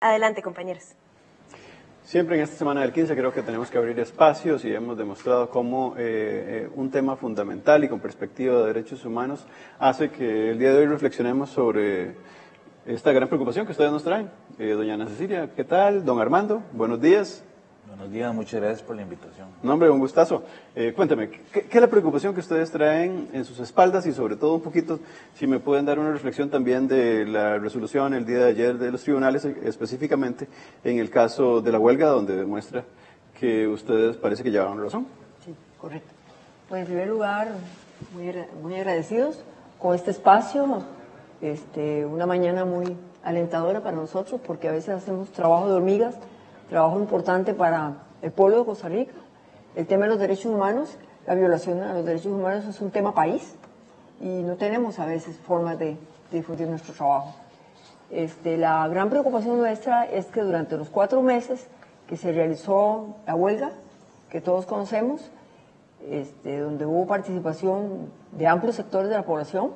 Adelante, compañeros. Siempre en esta semana del 15 creo que tenemos que abrir espacios y hemos demostrado cómo eh, eh, un tema fundamental y con perspectiva de derechos humanos hace que el día de hoy reflexionemos sobre esta gran preocupación que ustedes nos traen. Eh, doña Ana Cecilia, ¿qué tal? Don Armando, buenos días. Buenos días, muchas gracias por la invitación. No, hombre, un gustazo. Eh, cuéntame, ¿qué, ¿qué, es la preocupación que ustedes traen en sus espaldas y sobre todo un poquito, si me pueden dar una reflexión también de la resolución el día de ayer de los tribunales, específicamente en el caso de la huelga, donde demuestra que ustedes parece que llevaban razón? Sí, correcto. Pues en primer lugar, muy, muy agradecidos con este espacio, este, una mañana muy alentadora para nosotros porque a veces hacemos trabajo de hormigas trabajo importante para el pueblo de Costa Rica. El tema de los derechos humanos, la violación a los derechos humanos es un tema país y no tenemos a veces formas de, difundir nuestro trabajo. Este, la gran preocupación nuestra es que durante los cuatro meses que se realizó la huelga, que todos conocemos, este, donde hubo participación de amplios sectores de la población,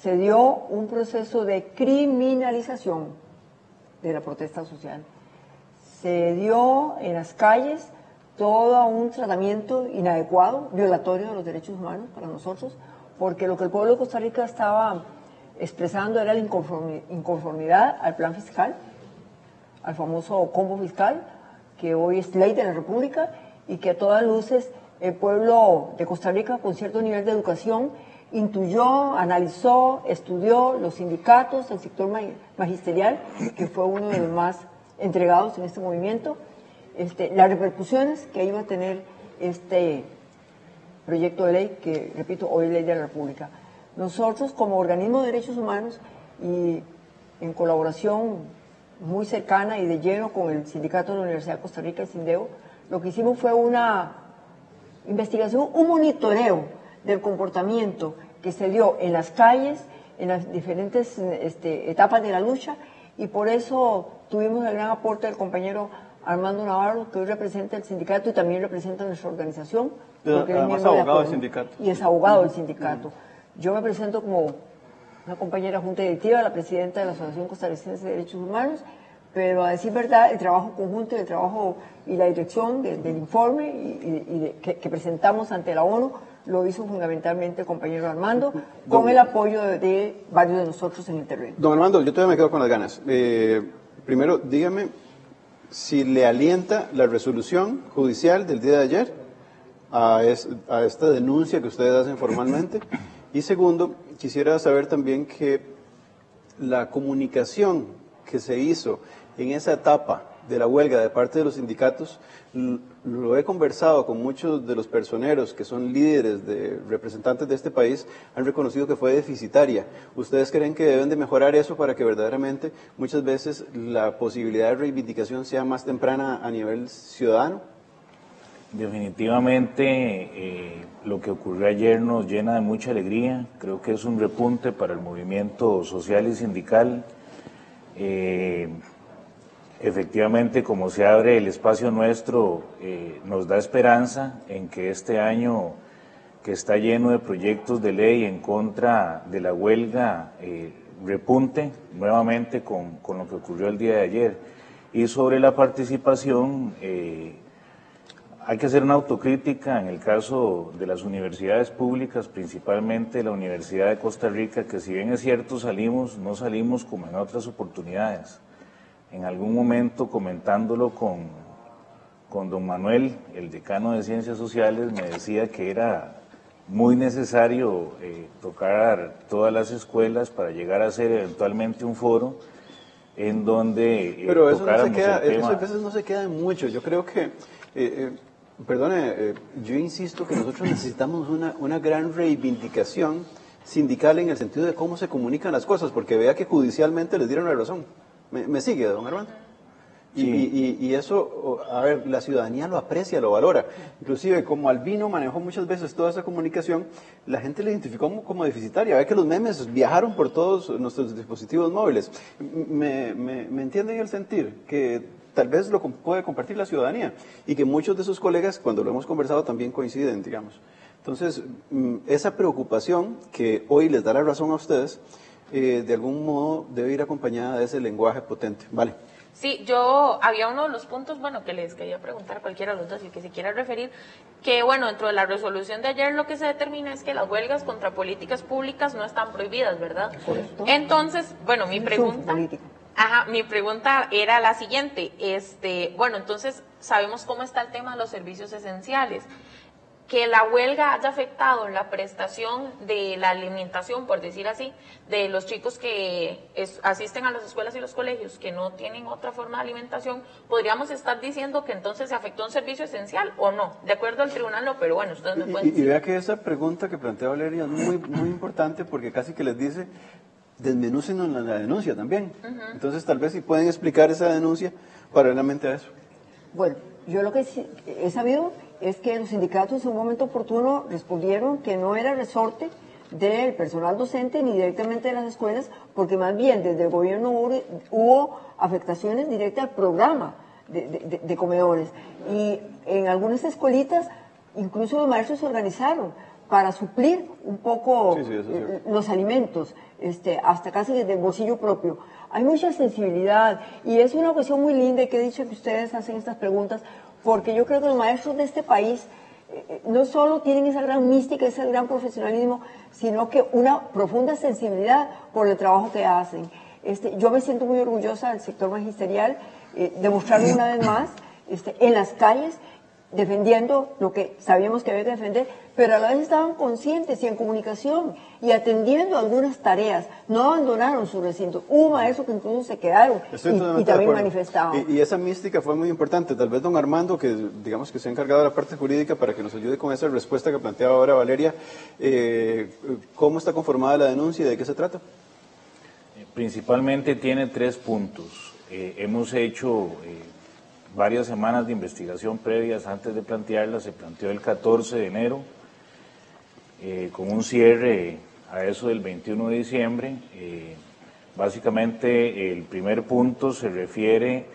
se dio un proceso de criminalización de la protesta social se dio en las calles todo un tratamiento inadecuado, violatorio de los derechos humanos para nosotros, porque lo que el pueblo de Costa Rica estaba expresando era la inconformidad al plan fiscal, al famoso combo fiscal, que hoy es ley de la República y que a todas luces el pueblo de Costa Rica con cierto nivel de educación intuyó, analizó, estudió los sindicatos, el sector magisterial, que fue uno de los más entregados en este movimiento, este, las repercusiones que iba a tener este proyecto de ley, que repito, hoy es ley de la República. Nosotros, como organismo de derechos humanos y en colaboración muy cercana y de lleno con el sindicato de la Universidad de Costa Rica, el CINDEO, lo que hicimos fue una investigación, un monitoreo del comportamiento que se dio en las calles, en las diferentes este, etapas de la lucha, y por eso tuvimos el gran aporte del compañero Armando Navarro, que hoy representa el sindicato y también representa nuestra organización. Porque es abogado del sindicato. Y es abogado del sindicato. Yo me presento como una compañera junta directiva, la presidenta de la Asociación Costarricense de Derechos Humanos, pero a decir verdad, el trabajo conjunto, el trabajo y la dirección del informe y, que, presentamos ante la ONU lo hizo fundamentalmente el compañero Armando, con el apoyo de, varios de nosotros en el terreno. Don Armando, yo todavía me quedo con las ganas. Eh, Primero, dígame si le alienta la resolución judicial del día de ayer a, esta denuncia que ustedes hacen formalmente. Y segundo, quisiera saber también que la comunicación que se hizo en esa etapa de la huelga de parte de los sindicatos, lo he conversado con muchos de los personeros que son líderes de representantes de este país, han reconocido que fue deficitaria. ¿Ustedes creen que deben de mejorar eso para que verdaderamente muchas veces la posibilidad de reivindicación sea más temprana a nivel ciudadano? Definitivamente eh, lo que ocurrió ayer nos llena de mucha alegría, creo que es un repunte para el movimiento social y sindical. Eh, Efectivamente, como se abre el espacio nuestro, eh, nos da esperanza en que este año, que está lleno de proyectos de ley en contra de la huelga, eh, repunte nuevamente con, con, lo que ocurrió el día de ayer. Y sobre la participación, eh, hay que hacer una autocrítica en el caso de las universidades públicas, principalmente la Universidad de Costa Rica, que si bien es cierto salimos, no salimos como en otras oportunidades en algún momento comentándolo con, con don Manuel, el decano de Ciencias Sociales, me decía que era muy necesario eh, tocar todas las escuelas para llegar a ser eventualmente un foro en donde eh, Pero eso, no se queda, eso a veces no se queda en mucho. Yo creo que, eh, perdone, yo insisto que nosotros necesitamos una, una gran reivindicación sindical en el sentido de cómo se comunican las cosas, porque vea que judicialmente les dieron la razón. ¿Me, sigue, don Armando? Y, eso, a ver, la ciudadanía lo aprecia, lo valora. Inclusive, como Albino manejó muchas veces toda esa comunicación, la gente le identificó como, deficitaria. Ve que los memes viajaron por todos nuestros dispositivos móviles. Me, me, me entienden el sentir que tal vez lo puede compartir la ciudadanía y que muchos de sus colegas, cuando lo hemos conversado, también coinciden, digamos. Entonces, esa preocupación que hoy les da la razón a ustedes, eh, de algún modo debe ir acompañada de ese lenguaje potente. Vale. Sí, yo había uno de los puntos, bueno, que les quería preguntar a cualquiera de los dos y que se quiera referir, que bueno, dentro de la resolución de ayer lo que se determina es que las huelgas contra políticas públicas no están prohibidas, ¿verdad? Entonces, bueno, mi pregunta, ajá, mi pregunta era la siguiente, este, bueno, entonces sabemos cómo está el tema de los servicios esenciales que la huelga haya afectado la prestación de la alimentación, por decir así, de los chicos que asisten a las escuelas y los colegios que no tienen otra forma de alimentación, podríamos estar diciendo que entonces se afectó un servicio esencial o no. De acuerdo al tribunal no, pero bueno, ustedes me pueden decir. Y, vea que esa pregunta que plantea Valeria es muy, muy importante porque casi que les dice, desmenúcenos en la denuncia también. Entonces tal vez si pueden explicar esa denuncia paralelamente a eso. Bueno, yo lo que he sabido es que los sindicatos en un momento oportuno respondieron que no era resorte del personal docente ni directamente de las escuelas, porque más bien desde el gobierno hubo, afectaciones directas al programa de, comedores. Y en algunas escuelitas, incluso los maestros se organizaron para suplir un poco los alimentos, este, hasta casi desde el bolsillo propio. Hay mucha sensibilidad y es una cuestión muy linda y que he dicho que ustedes hacen estas preguntas, porque yo creo que los maestros de este país eh, eh, no solo tienen esa gran mística, ese gran profesionalismo, sino que una profunda sensibilidad por el trabajo que hacen. Este, yo me siento muy orgullosa del sector magisterial, eh, demostrarlo una vez más este, en las calles defendiendo lo que sabíamos que había que defender, pero a la vez estaban conscientes y en comunicación y atendiendo algunas tareas. No abandonaron su recinto. Hubo maestros que incluso se quedaron y, también manifestaban. Y, esa mística fue muy importante. Tal vez don Armando, que digamos que se ha encargado de la parte jurídica para que nos ayude con esa respuesta que planteaba ahora Valeria, eh, ¿cómo está conformada la denuncia y de qué se trata? Principalmente tiene tres puntos. Eh, hemos hecho... Eh, varias semanas de investigación previas antes de plantearla, se planteó el 14 de enero, eh, con un cierre a eso del 21 de diciembre. Eh, básicamente el primer punto se refiere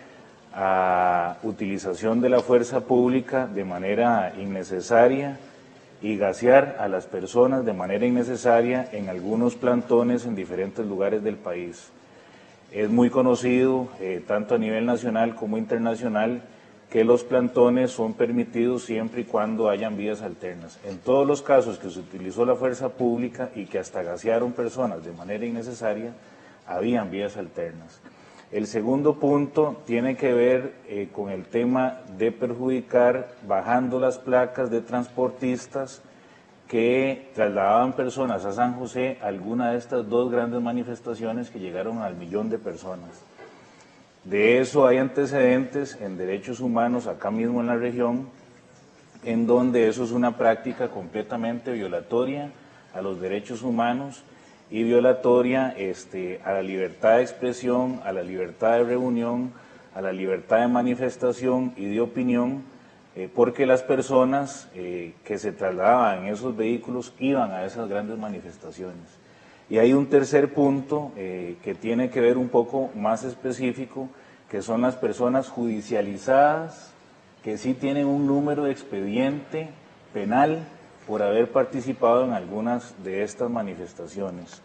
a utilización de la fuerza pública de manera innecesaria y gasear a las personas de manera innecesaria en algunos plantones en diferentes lugares del país. Es muy conocido, eh, tanto a nivel nacional como internacional, que los plantones son permitidos siempre y cuando hayan vías alternas. En todos los casos que se utilizó la fuerza pública y que hasta gasearon personas de manera innecesaria, habían vías alternas. El segundo punto tiene que ver eh, con el tema de perjudicar bajando las placas de transportistas que trasladaban personas a San José alguna de estas dos grandes manifestaciones que llegaron al millón de personas. De eso hay antecedentes en derechos humanos acá mismo en la región, en donde eso es una práctica completamente violatoria a los derechos humanos y violatoria este, a la libertad de expresión, a la libertad de reunión, a la libertad de manifestación y de opinión, eh, porque las personas eh, que se trasladaban en esos vehículos iban a esas grandes manifestaciones. Y hay un tercer punto eh, que tiene que ver un poco más específico, que son las personas judicializadas, que sí tienen un número de expediente penal por haber participado en algunas de estas manifestaciones.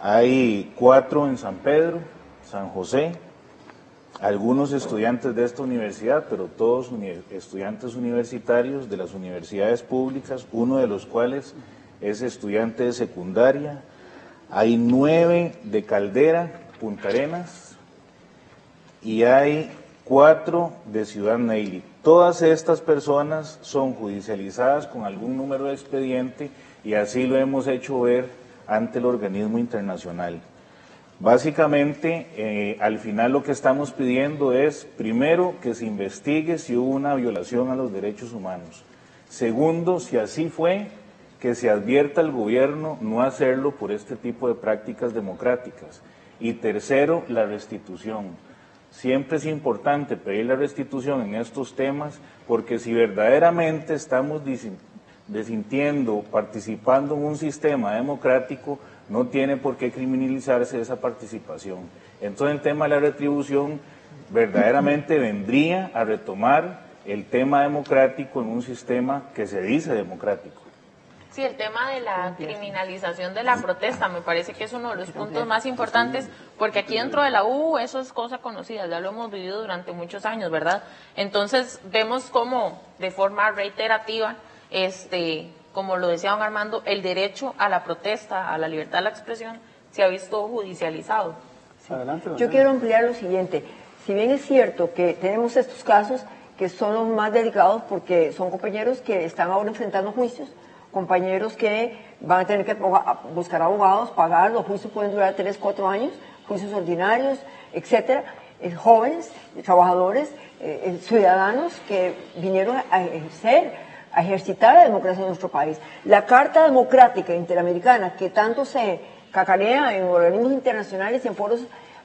Hay cuatro en San Pedro, San José, algunos estudiantes de esta universidad, pero todos estudiantes universitarios de las universidades públicas, uno de los cuales es estudiante de secundaria. Hay nueve de Caldera, Punta Arenas, y hay cuatro de Ciudad Neyli. Todas estas personas son judicializadas con algún número de expediente y así lo hemos hecho ver ante el organismo internacional. Básicamente, eh, al final lo que estamos pidiendo es, primero, que se investigue si hubo una violación a los derechos humanos. Segundo, si así fue, que se advierta al gobierno no hacerlo por este tipo de prácticas democráticas. Y tercero, la restitución. Siempre es importante pedir la restitución en estos temas porque si verdaderamente estamos desintiendo, participando en un sistema democrático, no tiene por qué criminalizarse esa participación. Entonces el tema de la retribución verdaderamente vendría a retomar el tema democrático en un sistema que se dice democrático. Sí, el tema de la criminalización de la protesta me parece que es uno de los puntos más importantes, porque aquí dentro de la U eso es cosa conocida, ya lo hemos vivido durante muchos años, ¿verdad? Entonces vemos cómo de forma reiterativa, este, como lo decía don Armando, el derecho a la protesta, a la libertad de la expresión, se ha visto judicializado. Yo quiero ampliar lo siguiente. Si bien es cierto que tenemos estos casos que son los más delicados porque son compañeros que están ahora enfrentando juicios, compañeros que van a tener que buscar abogados, pagar, los juicios pueden durar tres, cuatro años, juicios ordinarios, etcétera, eh, jóvenes, trabajadores, eh, eh, ciudadanos que vinieron a ejercer, a ejercitar la democracia en nuestro país. La Carta Democrática Interamericana, que tanto se cacanea en organismos internacionales y en foros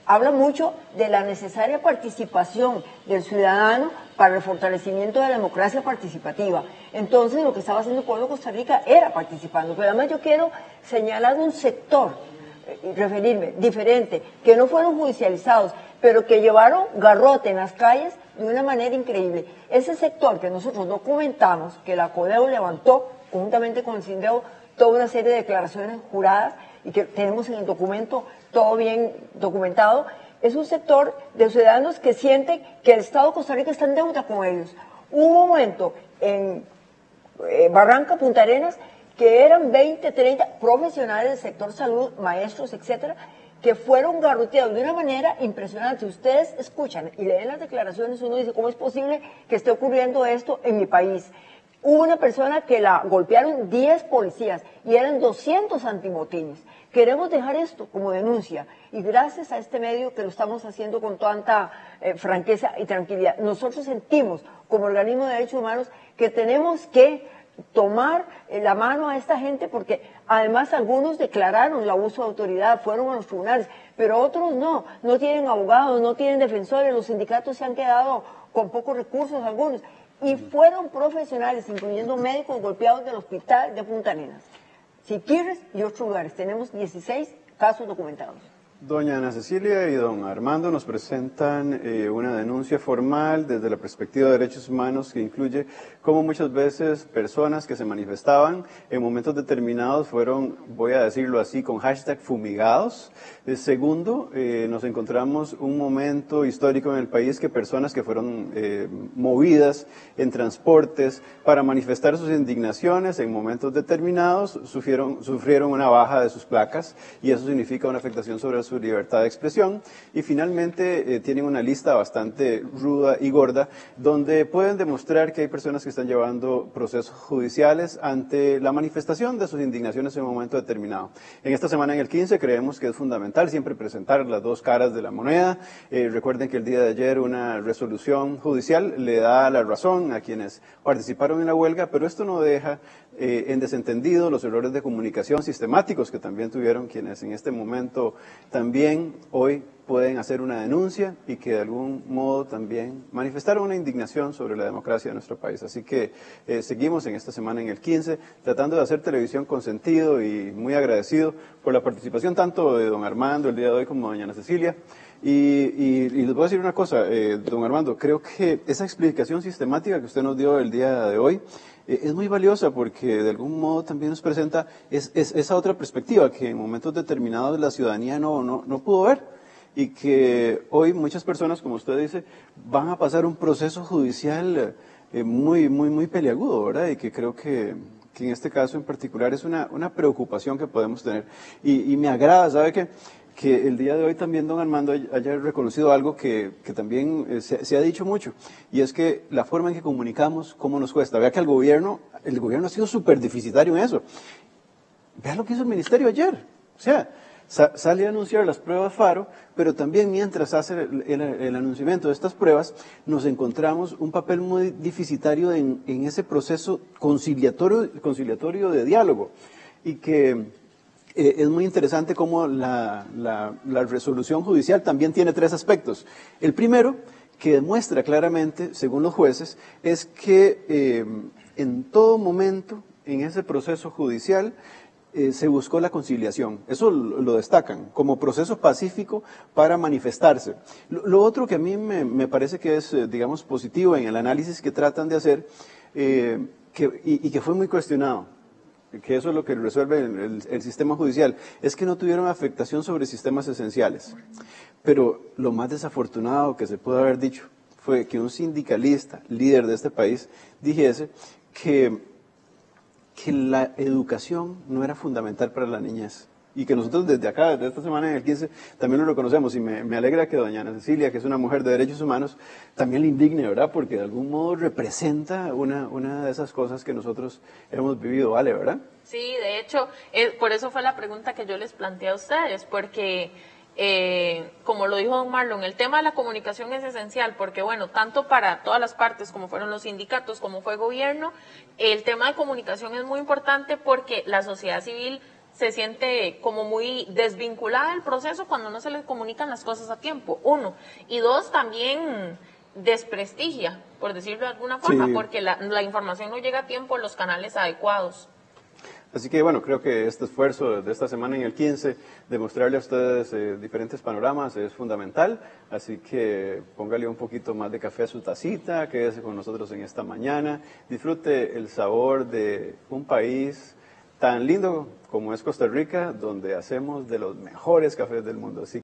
habla mucho de la necesaria participación del ciudadano para el fortalecimiento de la democracia participativa. Entonces, lo que estaba haciendo el pueblo de Costa Rica era participando. Pero además yo quiero señalar un sector, referirme, diferente, que no fueron judicializados, pero que llevaron garrote en las calles de una manera increíble. Ese sector que nosotros documentamos, que la CODEO levantó conjuntamente con el CINDEO toda una serie de declaraciones juradas y que tenemos en el documento todo bien documentado, es un sector de ciudadanos que sienten que el Estado de Costa Rica está en deuda con ellos. Hubo un momento en eh, Barranca, Punta Arenas, que eran 20, 30 profesionales del sector salud, maestros, etcétera, que fueron garroteados de una manera impresionante. Ustedes escuchan y leen las declaraciones, uno dice, ¿cómo es posible que esté ocurriendo esto en mi país? Hubo una persona que la golpearon 10 policías y eran 200 antimotines. Queremos dejar esto como denuncia y gracias a este medio que lo estamos haciendo con tanta eh, franqueza y tranquilidad, nosotros sentimos como organismo de derechos humanos que tenemos que tomar la mano a esta gente porque además algunos declararon el abuso de autoridad, fueron a los tribunales, pero otros no, no tienen abogados, no tienen defensores, los sindicatos se han quedado con pocos recursos algunos y fueron profesionales, incluyendo médicos golpeados del hospital de Punta Arenas. Siquirres y otros lugares. Tenemos 16 casos documentados. Doña Ana Cecilia y don Armando nos presentan eh, una denuncia formal desde la perspectiva de derechos humanos que incluye cómo muchas veces personas que se manifestaban en momentos determinados fueron, voy a decirlo así, con hashtag fumigados. Eh, segundo, eh, nos encontramos un momento histórico en el país que personas que fueron movidas en transportes para manifestar sus indignaciones en momentos determinados sufrieron, sufrieron una baja de sus placas y eso significa una afectación sobre su libertad de expresión. Y finalmente tienen una lista bastante ruda y gorda donde pueden demostrar que hay personas que están llevando procesos judiciales ante la manifestación de sus indignaciones en un momento determinado. En esta semana, en el 15, creemos que es fundamental siempre presentar las dos caras de la moneda. Eh, recuerden que el día de ayer una resolución judicial le da la razón a quienes participaron en la huelga, pero esto no deja eh, en desentendido los errores de comunicación sistemáticos que también tuvieron quienes en este momento también hoy pueden hacer una denuncia y que de algún modo también manifestaron una indignación sobre la democracia de nuestro país. Así que eh, seguimos en esta semana en el 15 tratando de hacer televisión con sentido y muy agradecido por la participación tanto de don Armando el día de hoy como de doña Cecilia. Y, les voy a decir una cosa, eh, don Armando, creo que esa explicación sistemática que usted nos dio el día de hoy eh, es muy valiosa porque de algún modo también nos presenta esa otra perspectiva que en momentos determinados la ciudadanía no, no, no pudo ver y que hoy muchas personas, como usted dice, van a pasar un proceso judicial eh, muy, muy, muy peliagudo, ¿verdad? Y que creo que, que en este caso en particular es una, una preocupación que podemos tener. Y, y me agrada, ¿sabe qué? Que el día de hoy también don Armando haya reconocido algo que, que también eh, se, se, ha dicho mucho, y es que la forma en que comunicamos, cómo nos cuesta. Vea que el gobierno, el gobierno ha sido súper deficitario en eso. Vea lo que hizo el ministerio ayer. O sea, sale a anunciar las pruebas FARO, pero también mientras hace el, anunciamiento de estas pruebas, nos encontramos un papel muy deficitario en, ese proceso conciliatorio, conciliatorio de diálogo y que eh, es muy interesante cómo la, resolución judicial también tiene tres aspectos. El primero, que demuestra claramente, según los jueces, es que eh, en todo momento en ese proceso judicial eh, se buscó la conciliación. Eso lo, destacan como proceso pacífico para manifestarse. Lo, otro que a mí me, parece que es, digamos, positivo en el análisis que tratan de hacer y, que fue muy cuestionado, que eso es lo que resuelve el, sistema judicial, es que no tuvieron afectación sobre sistemas esenciales. Pero lo más desafortunado que se pudo haber dicho fue que un sindicalista, líder de este país, dijese que, que la educación no era fundamental para la niñez y que nosotros desde acá, desde esta semana en el 15, también lo reconocemos y me, alegra que doña Ana Cecilia, que es una mujer de derechos humanos, también le indigne, ¿verdad? Porque de algún modo representa una, una de esas cosas que nosotros hemos vivido, ¿vale? ¿Verdad? Sí, de hecho, eh, por eso fue la pregunta que yo les planteé a ustedes, porque... Eh, como lo dijo don Marlon, el tema de la comunicación es esencial porque, bueno, tanto para todas las partes como fueron los sindicatos, como fue gobierno, el tema de comunicación es muy importante porque la sociedad civil se siente como muy desvinculada del proceso cuando no se le comunican las cosas a tiempo, uno. Y dos, también desprestigia, por decirlo de alguna forma, porque la, información no llega a tiempo en los canales adecuados. Así que bueno, creo que este esfuerzo de esta semana en el 15 de mostrarle a ustedes eh, diferentes panoramas es fundamental. Así que póngale un poquito más de café a su tacita, quédese con nosotros en esta mañana, disfrute el sabor de un país tan lindo como es Costa Rica, donde hacemos de los mejores cafés del mundo.